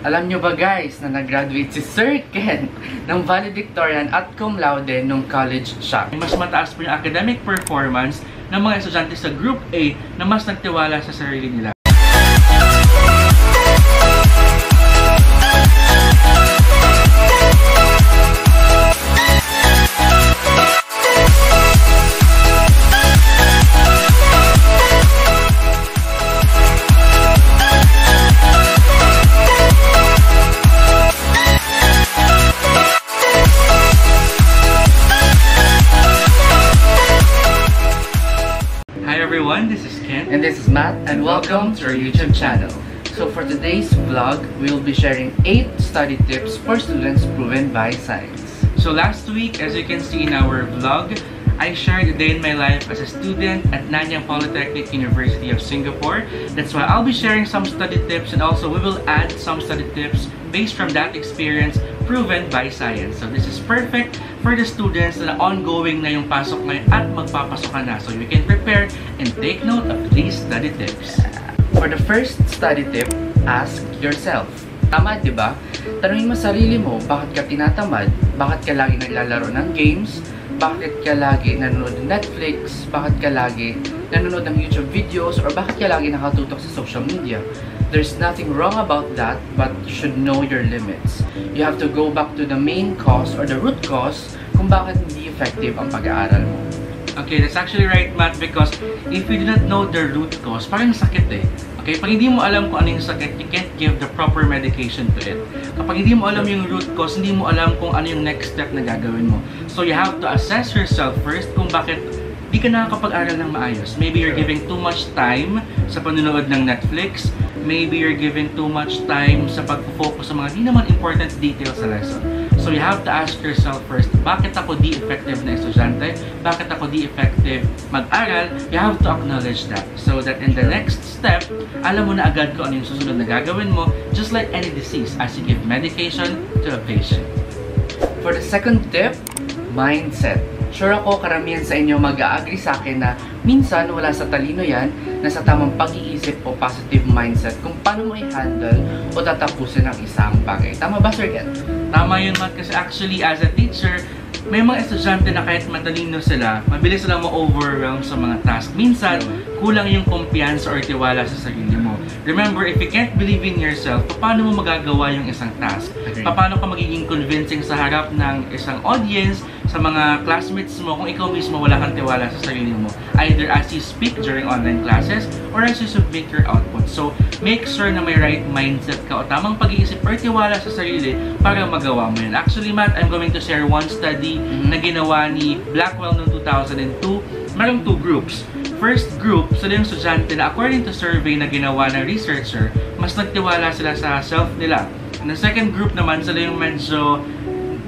Alam nyo ba guys na nag-graduate si Sir Ken ng valedictorian at cum laude nung college siya. Mas mataas po yung academic performance ng mga estudyante sa Group A na mas nagtiwala sa sarili nila. And this is Matt and welcome to our YouTube channel. So for today's vlog, we'll be sharing 8 study tips for students proven by science. So last week, as you can see in our vlog, I shared a day in my life as a student at Nanyang Polytechnic University of Singapore. That's why I'll be sharing some study tips and also we will add some study tips based from that experience proven by science. So this is perfect for the students na ongoing na yung pasok ngayon at magpapasok na. So you can prepare and take note of these study tips. For the first study tip, ask yourself. Tama, di ba? Tanungin mo sarili mo, bakit ka tinatamad? Bakit ka lagi naglalaro ng games? Bakit ka lagi nanonood ng Netflix? Bakit ka lagi nanonood ng YouTube videos? Or bakit ka lagi nakatutok sa social media? There's nothing wrong about that, but you should know your limits. You have to go back to the main cause or the root cause kung bakit hindi effective ang pag-aaral mo. Okay, that's actually right, Matt, because if you do not know the root cause, parang sakit eh. Okay, pag hindi mo alam kung ano yung sakit, you can't give the proper medication to it. Kapag hindi mo alam yung root cause, hindi mo alam kung ano yung next step na gagawin mo. So you have to assess yourself first kung bakit di ka nakakapag-aral ng maayos. Maybe you're giving too much time sa panonood ng Netflix. Maybe you're giving too much time sa pag-focus sa mga di naman important details sa lesson. So you have to ask yourself first, bakit ako di effective na estudyante? Bakit ako di effective mag-aral? You have to acknowledge that. So that in the next step, alam mo na agad kung ano yung susunod na gagawin mo, just like any disease as you give medication to a patient. For the second tip, mindset. Sure ako karamihan sa inyo mag-agree sa akin na minsan wala sa talino yan na sa tamang pag-iisip o positive mindset kung paano mo i-handle o tatapusin ang isang bagay. Tama ba, Sir Ken? Tama yun, Matt, kasi actually as a teacher, may mga estudyante na kahit matalino sila, mabilis silang ma-overwhelm sa mga task. Minsan, kulang yung kumpiyansa or tiwala sa sarili. Remember, if you can't believe in yourself, paano mo magagawa yung isang task? Agree. Paano ka magiging convincing sa harap ng isang audience, sa mga classmates mo, kung ikaw mismo wala kang tiwala sa sarili mo. Either as you speak during online classes or as you submit your output. So, make sure na may right mindset ka o tamang pag-iisip or tiwala sa sarili para magawa mo yun. Actually, Matt, I'm going to share one study Mhm. na ginawa ni Blackwell noong 2002. Merong two groups. First group, sila yung estudyante na according to survey na ginawa ng researcher, mas nagtiwala sila sa self nila. And the second group naman, sila yung medyo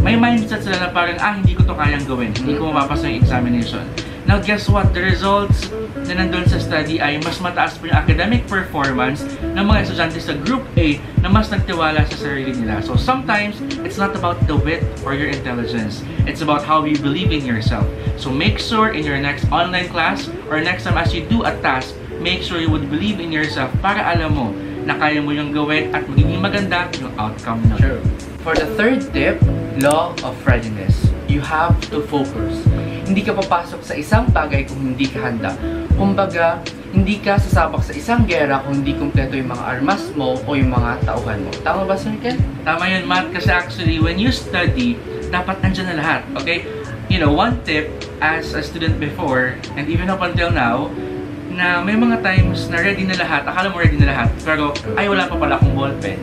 may mindset sila na parang, ah, hindi ko to kayang gawin. Hindi ko mapapasa yung examination. Now, guess what? The results na nandun sa study ay mas mataas po yung academic performance ng mga estudyante sa Group A na mas nagtiwala sa sarili nila. So, sometimes, it's not about the wit or your intelligence. It's about how you believe in yourself. So, make sure in your next online class or next time as you do a task, make sure you would believe in yourself para alam mo na kaya mo yung gawin at magiging maganda yung outcome nun. Sure. For the third tip, law of readiness. You have to focus. Hindi ka papasok sa isang bagay kung hindi ka handa. Kumbaga, hindi ka sasabak sa isang gera kung hindi kumpleto yung mga armas mo o yung mga tauhan mo. Tama ba, Sir Ken? Tama yun, Matt. Kasi actually, when you study, dapat andyan na lahat. Okay? You know, one tip as a student before, and even up until now, na may mga times na ready na lahat, akala mo ready na lahat, pero ay wala pa pala akong ballpen,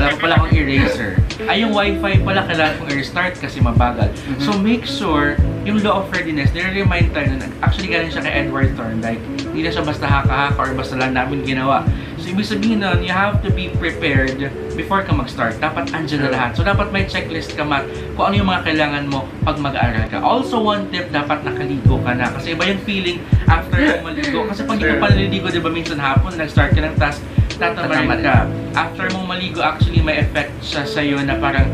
wala pa pala akong eraser, ay yung wifi pala kailangan kong i-restart kasi mabagal. Mhm. So make sure, yung law of readiness, nire-remind tayo na actually galing siya kay Edward Thorndike, hindi na siya basta haka-haka or basta lang namin ginawa. So ibig sabihin nun, you have to be prepared before ka mag-start. Dapat andyan na lahat. So dapat may checklist ka, Matt, kung ano yung mga kailangan mo pag mag-aaral ka. Also, one tip, dapat nakaligo ka na. Kasi iba yung feeling after mo maligo. Kasi pag hindi ka pa naliligo, di ba minsan hapon, nag-start ka ng task, Tatamarin. ka. After mong maligo, actually may effect siya sa'yo na parang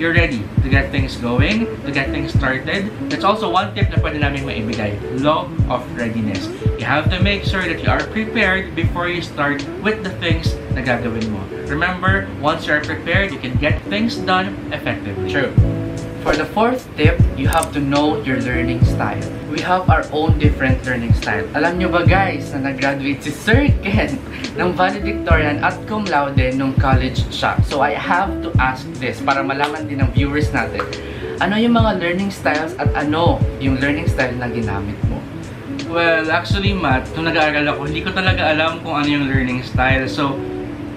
you're ready to get things going, to get things started. That's also one tip na pwede namin maibigay. Law of readiness. You have to make sure that you are prepared before you start with the things na gagawin mo. Remember, once you are prepared, you can get things done effectively. True. For the fourth tip, you have to know your learning style. We have our own different learning style. Alam nyo ba guys, na nag-graduate si Sir Ken ng valedictorian at cum laude nung college siya. So I have to ask this para malaman din ng viewers natin. Ano yung mga learning styles at ano yung learning style na ginamit mo? Well, actually, Matt, nung nag-aaral ako, hindi ko talaga alam kung ano yung learning style. So,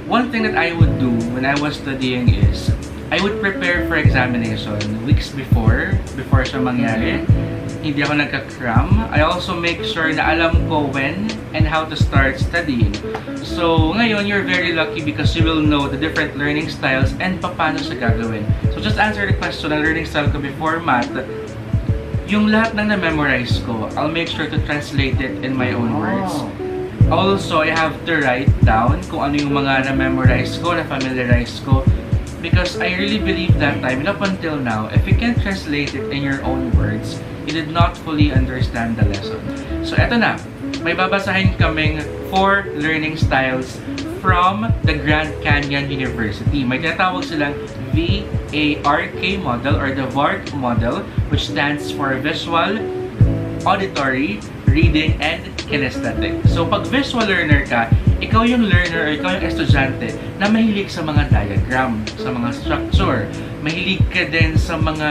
one thing that I would do when I was studying is, I would prepare for examination weeks before, before siya mangyari. Hindi ako nagka-cram. I also make sure na alam ko when and how to start studying. So, ngayon, you're very lucky because you will know the different learning styles and paano siya gagawin. So, just answer the question ng learning style ko before math. Yung lahat ng na-memorize ko, I'll make sure to translate it in my own words. Also, I have to write down kung ano yung mga na-memorize ko, na-familiarize ko. Because I really believe that time, and up until now, if you can translate it in your own words, you did not fully understand the lesson. So, eto na. May babasahin kaming four learning styles from the Grand Canyon University. May tinatawag silang VARK model or the VARK model, which stands for Visual, Auditory, Reading, and Kinesthetic. So, pag visual learner ka, ikaw yung learner or ikaw yung estudyante na mahilig sa mga diagram, sa mga structure. Mahilig ka din sa mga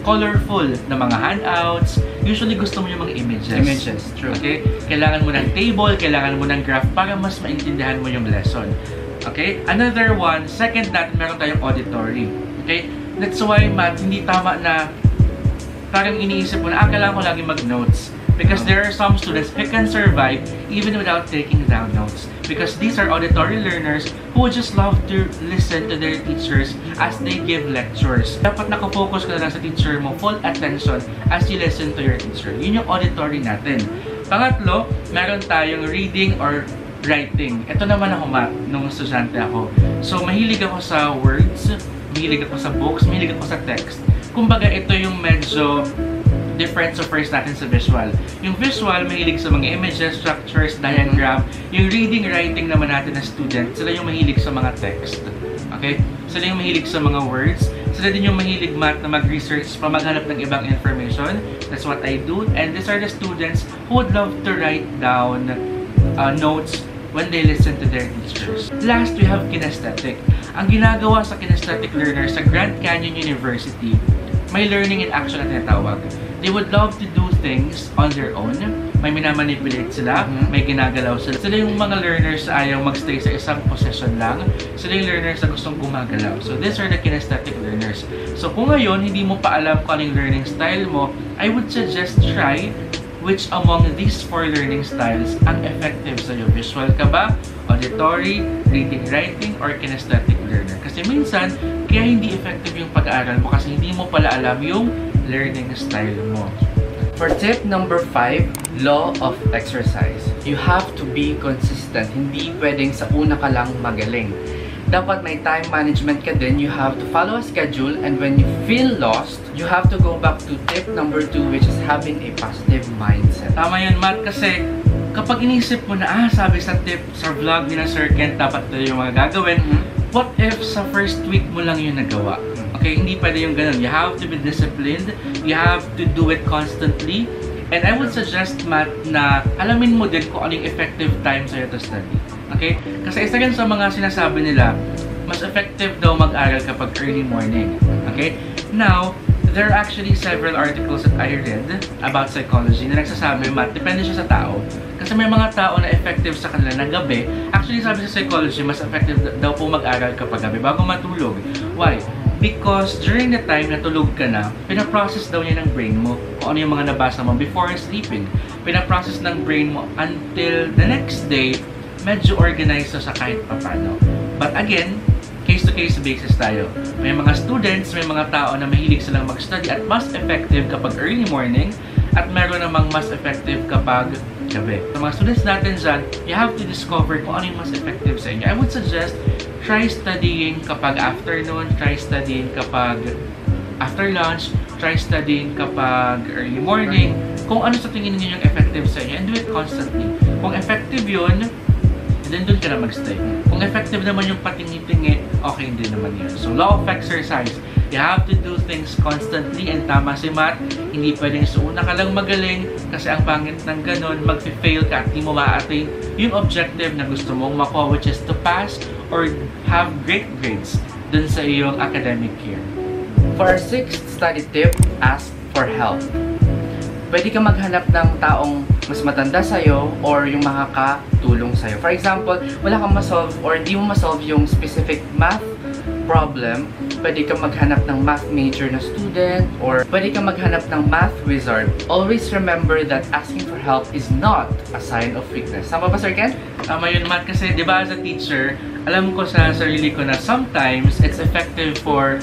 colorful na mga handouts. Usually gusto mo yung mga images. Images, true. Okay? Kailangan mo ng table, kailangan mo ng graph para mas maintindihan mo yung lesson. Okay? Another one, second natin meron tayong auditory. Okay? That's why, Matt, hindi tama na parang iniisip mo na, ah, kailangan ko lagi mag-notes. Because there are some students who can survive even without taking down notes. Because these are auditory learners who just love to listen to their teachers as they give lectures. Dapat nakafocus ka na lang sa teacher mo, full attention as you listen to your teacher. Yun yung auditory natin. Pangatlo, meron tayong reading or writing. Ito naman ako, Matt, nung estudyante ako. So, mahilig ako sa words, mahilig ako sa books, mahilig ako sa text. Kumbaga, ito yung medyo difference of first natin sa visual. Yung visual, mahilig sa mga images, structures, diagram. Yung reading, writing naman natin na student, sila yung mahilig sa mga text. Okay? Sila yung mahilig sa mga words. Sila din yung mahilig math na mag-research pa maghanap ng ibang information. That's what I do. And these are the students who would love to write down uh, notes when they listen to their teachers. Last, we have kinesthetic. Ang ginagawa sa kinesthetic learners sa Grand Canyon University, may learning in action na tinatawag. They would love to do things on their own. May minamanipulate sila, Mhm. may ginagalaw sila. Sila yung mga learners na ayaw magstay sa isang position lang. Sila yung learners na gustong gumagalaw. So these are the kinesthetic learners. So kung ngayon, hindi mo pa alam kung anong learning style mo, I would suggest try which among these four learning styles ang effective sa'yo. Visual ka ba? Auditory, reading, writing, or kinesthetic learner? Kasi minsan, kaya hindi effective yung pag-aaral mo kasi hindi mo pala alam yung learning style mo. For tip number 5, law of exercise. You have to be consistent. Hindi pwedeng sa una ka lang magaling. Dapat may time management ka din. You have to follow a schedule and when you feel lost, you have to go back to tip number 2 which is having a positive mindset. Tama yan, Matt, kasi kapag inisip mo na, ah, sabi sa tip, sa vlog ni na Sir Kent, dapat ito yung mga gagawin. Mhm. What if sa first week mo lang yung nagawa? Okay, hindi pwede yung ganun. You have to be disciplined. You have to do it constantly. And I would suggest, Matt, na alamin mo din kung anong effective time sa'yo to study. Okay? Kasi isa rin sa mga sinasabi nila, mas effective daw mag-aral kapag early morning. Okay? Now, there are actually several articles that I read about psychology na nagsasabi, Matt, depende siya sa tao. Kasi may mga tao na effective sa kanila na gabi. Actually, sabi sa psychology, mas effective daw po mag-aral kapag gabi bago matulog. Why? Because during the time na tulog ka na, pinaprocess daw niya ng brain mo kung ano yung mga nabasa mo before sleeping. Pinaprocess ng brain mo until the next day, medyo organized sa kahit papano. But again, case-to-case basis tayo. May mga students, may mga tao na mahilig silang mag-study at mas effective kapag early morning at meron namang mas effective kapag gabi. Sa mga students natin dyan, you have to discover kung ano yung mas effective sa inyo. I would suggest, try studying kapag afternoon, try studying kapag after lunch, try studying kapag early morning. kung ano sa tingin niyo yung effective sa inyo and do it constantly. Kung effective yun, then doon ka na magstay. Kung effective naman yung patingi-tingi, okay din naman yun. So, law of exercise. You have to do things constantly and tama si Matt, hindi pwedeng sa una ka lang magaling kasi ang pangit ng ganun, mag-fail ka at di mo ma-attain yung objective na gusto mong makuha which is to pass or have great grades dun sa iyong academic year. For our sixth study tip, ask for help. Pwede ka maghanap ng taong mas matanda sa'yo or yung makakatulong sa'yo. For example, wala kang masolve or hindi mo masolve yung specific math problem, pwede ka maghanap ng math major na student or pwede ka maghanap ng math wizard. Always remember that asking for help is not a sign of weakness. Tama ba, Sir Ken? Tama yun, Matt, kasi di ba as a teacher, alam ko sa sarili ko na sometimes it's effective for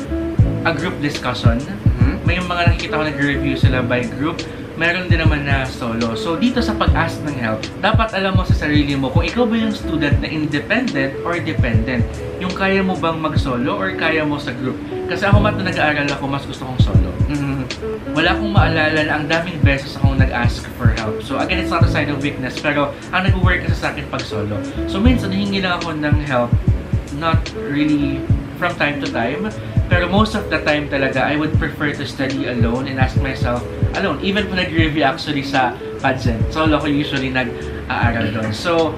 a group discussion. Mhm. May mga nakikita ko nag-review sila by group, meron din naman na solo. So, dito sa pag-ask ng help, dapat alam mo sa sarili mo kung ikaw ba yung student na independent or dependent. Yung kaya mo bang mag-solo or kaya mo sa group. Kasi ako mat na nag-aaral ako, mas gusto kong solo. Wala akong maalala na ang daming beses akong nag-ask for help. So again, it's not a sign of weakness, pero ang nag-work kasi sa akin pag solo. So minsan, hingi lang ako ng help, not really from time to time, pero most of the time talaga, I would prefer to study alone and ask myself alone. Even kung nag-review actually sa pageant, solo ko usually nag-aaral doon. So,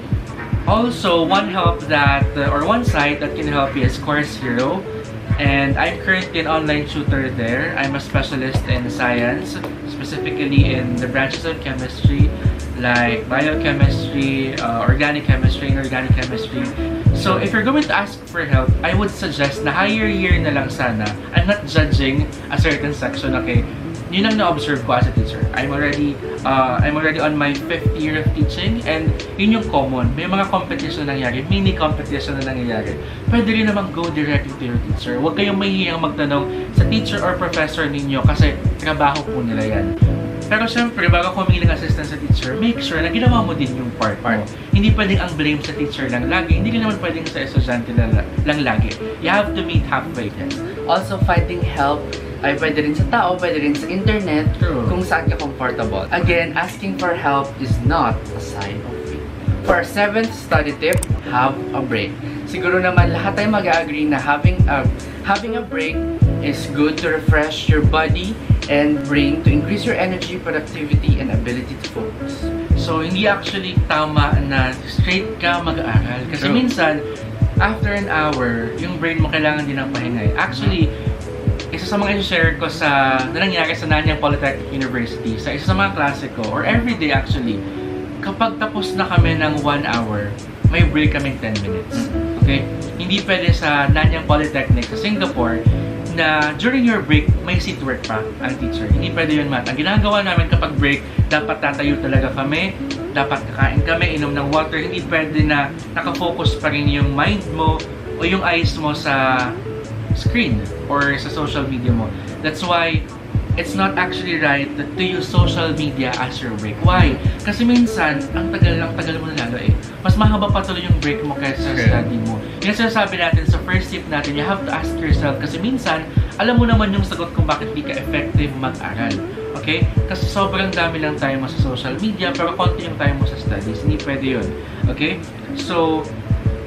also, one help that, or one site that can help you is Course Hero. And I'm currently an online tutor there. I'm a specialist in science, specifically in the branches of chemistry, like biochemistry, uh, organic chemistry, and organic chemistry. So if you're going to ask for help, I would suggest na higher year na lang sana. I'm not judging a certain section, okay? Yun ang na-observe ko as a teacher. I'm already, uh, I'm already on my fifth year of teaching and yun yung common. May mga competition na nangyayari, mini competition na nangyayari. Pwede rin naman go directly to your teacher. Huwag kayong mahihiyang magtanong sa teacher or professor ninyo kasi trabaho po nila yan. Pero syempre, bago humingi ng assistance sa teacher, make sure na ginawa mo din yung part mo. Hindi pwedeng ang blame sa teacher lang lagi. Hindi rin naman pwedeng sa estudyante lang, lang lagi. You have to meet halfway. Also, finding help ay pwede rin sa tao, pwede rin sa internet, True. kung saan ka comfortable. Again, asking for help is not a sign of weakness. For our seventh study tip, have a break. Siguro naman lahat tayo mag-agree na having a, having a break is good to refresh your body and brain to increase your energy, productivity, and ability to focus. So, hindi actually tama na straight ka mag-aaral. Kasi True. minsan, after an hour, yung brain mo kailangan din ng pahinga. eh. Actually, isa sa mga share ko sa na nangyari sa Nanyang Polytechnic University, sa isa sa mga klase ko, or everyday actually, kapag tapos na kami ng one hour, may break kaming 10 minutes. Okay? Hindi pwede sa Nanyang Polytechnic sa Singapore na during your break, may seat work pa ang teacher. Hindi pwede yun, Matt. Ang ginagawa namin kapag break, dapat tatayo talaga kami, dapat kakain kami, inom ng water. Hindi pwede na nakafocus pa rin yung mind mo o yung eyes mo sa screen or sa social media mo. That's why it's not actually right to use social media as your break. Why? Kasi minsan, ang tagal lang, tagal mo na lalo eh. Mas mahaba pa tuloy yung break mo kaysa sa Okay. study mo. Yung sinasabi natin sa first tip natin, you have to ask yourself kasi minsan, alam mo naman yung sagot kung bakit di ka effective mag-aral. Okay? Kasi sobrang dami lang tayo mo sa social media, pero konti yung time mo sa studies. Hindi pwede yun. Okay? So,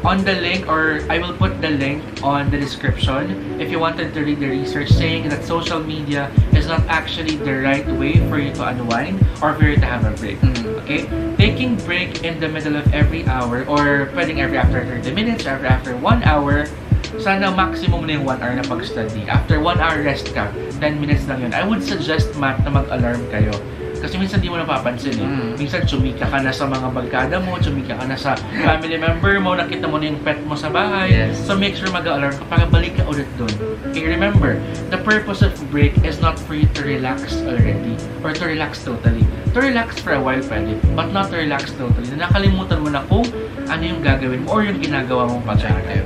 on the link or I will put the link on the description if you wanted to read the research saying that social media is not actually the right way for you to unwind or for you to have a break. Mhm. Okay? Taking break in the middle of every hour or pwedeng every after 30 minutes or after 1 hour sana maximum na yung 1 hour na pag-study. After 1 hour rest ka, 10 minutes lang yun. I would suggest, Matt, na mag-alarm kayo. Kasi minsan di mo napapansin eh. Mm. Minsan chumika ka na sa mga barkada mo, chumika ka na sa family member mo, nakita mo na yung pet mo sa bahay. Yes. So make sure mag-alarm ka para balik ka ulit doon. Okay, remember, the purpose of break is not for you to relax already or to relax totally. To relax for a while pwede, but not to relax totally. Na nakalimutan mo na kung ano yung gagawin mo or yung ginagawa mong pag-aaral.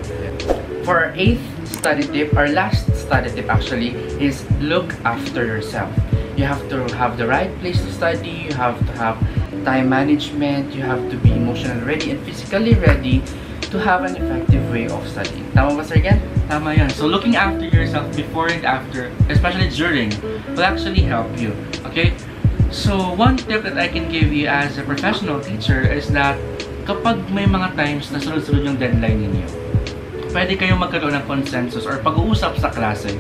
For our eighth study tip, our last study tip actually, is look after yourself. You have to have the right place to study, you have to have time management, you have to be emotionally ready and physically ready to have an effective way of studying. Tama ba, Sir Ken? Tama yan. So looking after yourself before and after, especially during, will actually help you. Okay? So, one tip that I can give you as a professional teacher is that kapag may mga times na sunod-sunod yung deadline ninyo, pwede kayong magkaroon ng consensus or pag-uusap sa klase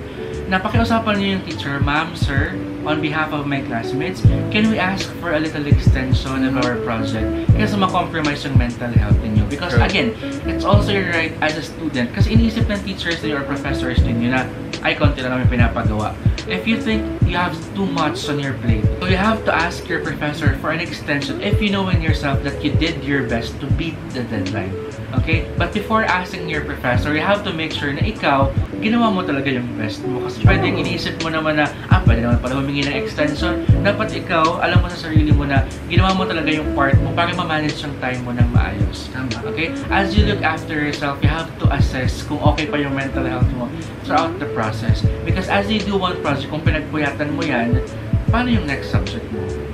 na pakiusapan niyo yung teacher, Ma'am, Sir, on behalf of my classmates, can we ask for a little extension of our project? Kasi ma-compromise yung mental health ninyo. Because True. again, it's also your right as a student. Kasi iniisip ng teachers ninyo or professors ninyo na, ay, konti lang namin pinapagawa. If you think you have too much on your plate, so you have to ask your professor for an extension if you know in yourself that you did your best to beat the deadline. Okay? But before asking your professor, you have to make sure na ikaw, ginawa mo talaga yung best mo. Kasi pwedeng iniisip mo naman na, ah, pwede naman pala humingi ng extension. Dapat ikaw, alam mo sa sarili mo na ginawa mo talaga yung part mo para ma-manage yung time mo ng maayos. Tama. Okay? As you look after yourself, you have to assess kung okay pa yung mental health mo throughout the process. Because as you do one project, kung pinagpuyatan mo yan, paano yung next subject mo?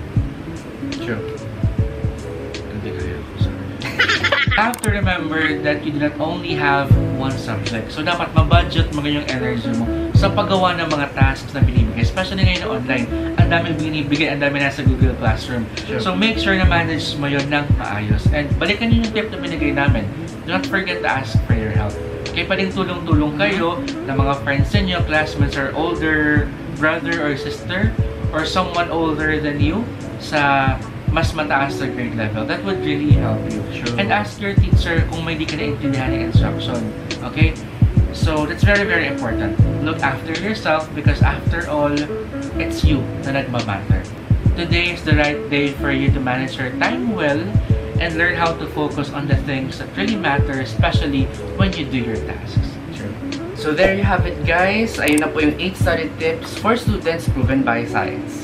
Have to remember that you do not only have one subject. So, dapat ma-budget mo yung energy mo sa paggawa ng mga tasks na binibigay. Especially ngayon na online. Ang dami binibigay, ang dami nasa Google Classroom. Sure. So, make sure na manage mo yun ng maayos. And balikan yun yung tip na binigay namin. Do not forget to ask for your help. Okay, pa rin tulong-tulong kayo ng mga friends ninyo, classmates or older brother or sister or someone older than you sa mas mataas na grade level. That would really help you. Sure. And ask your teacher kung may di ka naintindihan ng instruction. Okay? So, that's very, very important. Look after yourself because after all, it's you na nagmamatter. Today is the right day for you to manage your time well and learn how to focus on the things that really matter, especially when you do your tasks. True. So there you have it guys. Ayun na po yung 8 study tips for students proven by science.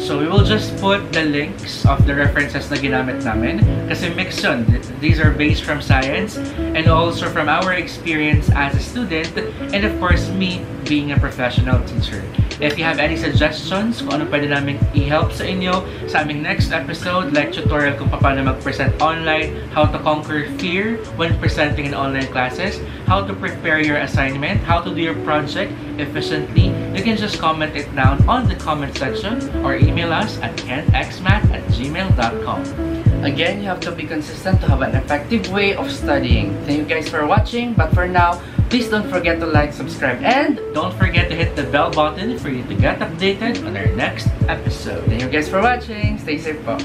So, we will just put the links of the references na ginamit namin. Kasi mix yun. These are based from science and also from our experience as a student and of course, me being a professional teacher. If you have any suggestions kung ano pwede namin i-help sa inyo sa aming next episode, like tutorial kung paano mag-present online, how to conquer fear when presenting in online classes, how to prepare your assignment, how to do your project efficiently, you can just comment it down on the comment section or email us at kenxmat at gmail.com. Again, you have to be consistent to have an effective way of studying. Thank you guys for watching, but for now, please don't forget to like, subscribe, and Don't forget to hit the bell button for you to get updated on our next episode. thank you guys for watching. Stay safe po.